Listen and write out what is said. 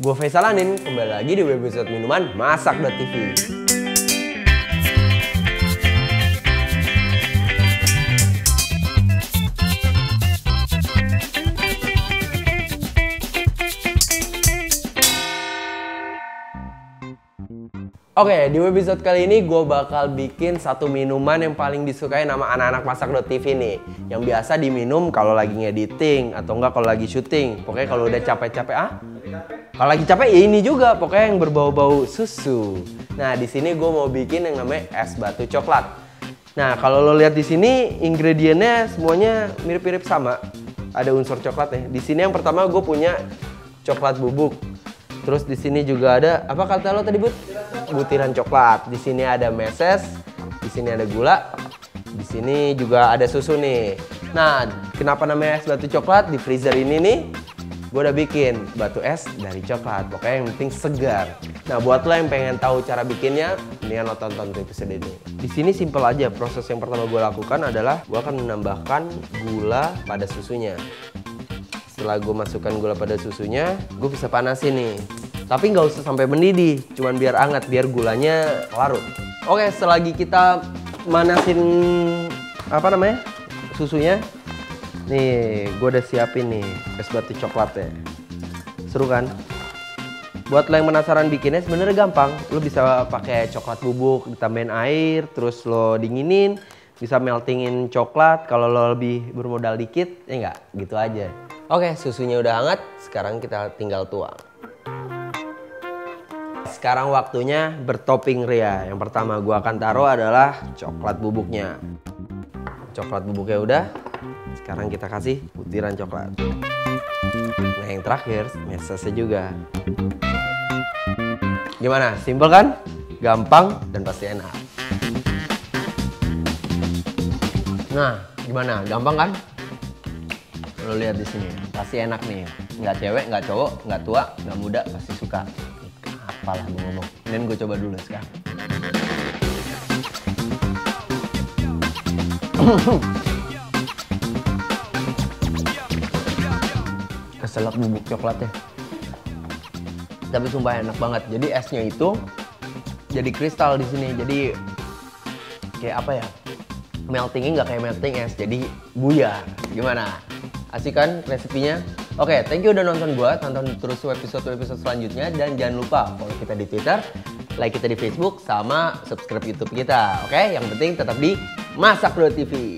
Gue Faisal Anin, kembali lagi di webisode minuman Masak.tv Oke, di episode kali ini gue bakal bikin satu minuman yang paling disukai nama anak-anak masak.tv nih. Yang biasa diminum kalau lagi ngediting atau enggak kalau lagi syuting. Pokoknya kalau udah capek-capek ah. Kalau lagi capek ya ini juga, pokoknya yang berbau-bau susu. Nah, di sini gue mau bikin yang namanya es batu coklat. Nah, kalau lo lihat di sini ingredientnya semuanya mirip-mirip sama. Ada unsur coklatnya. Di sini yang pertama gue punya coklat bubuk. Terus di sini juga ada apa kata lo tadi, Bud? Butiran coklat. Di sini ada meses, di sini ada gula, di sini juga ada susu nih. Nah, kenapa namanya es batu coklat? Di freezer ini nih, gue udah bikin batu es dari coklat. Pokoknya yang penting segar. Nah, buat lo yang pengen tahu cara bikinnya, mendingan lo tonton episode ini. Di sini simple aja. Proses yang pertama gue lakukan adalah gue akan menambahkan gula pada susunya setelah gue masukkan gula pada susunya gue bisa panasin nih tapi nggak usah sampai mendidih cuman biar hangat biar gulanya larut oke selagi kita manasin apa namanya susunya nih gue udah siapin nih es batu coklatnya seru kan buat lo yang penasaran bikinnya sebenarnya gampang lo bisa pakai coklat bubuk ditambahin air terus lo dinginin bisa meltingin coklat kalau lo lebih bermodal dikit ya enggak gitu aja Oke, susunya udah hangat, sekarang kita tinggal tuang. Sekarang waktunya bertopping Ria. Yang pertama gua akan taruh adalah coklat bubuknya. Coklat bubuknya udah, sekarang kita kasih butiran coklat. Nah yang terakhir, mesesnya juga. Gimana? Simpel kan? Gampang dan pasti enak. Nah, gimana? Gampang kan? Lo lihat di sini, pasti enak nih. Nggak cewek, nggak cowok, nggak tua, nggak muda, pasti suka. Apalah gue ngomong. Dan gue coba dulu sekarang. Keselak bubuk coklatnya. Tapi sumpah enak banget. Jadi esnya itu jadi kristal di sini. Jadi kayak apa ya? Meltingnya nggak kayak melting es, jadi buyar. Gimana? Asik kan resepinya? Oke, okay, thank you udah nonton gua. Tonton terus episode-episode selanjutnya dan jangan lupa follow kita di Twitter, like kita di Facebook sama subscribe YouTube kita. Oke, okay? yang penting tetap di Masak TV.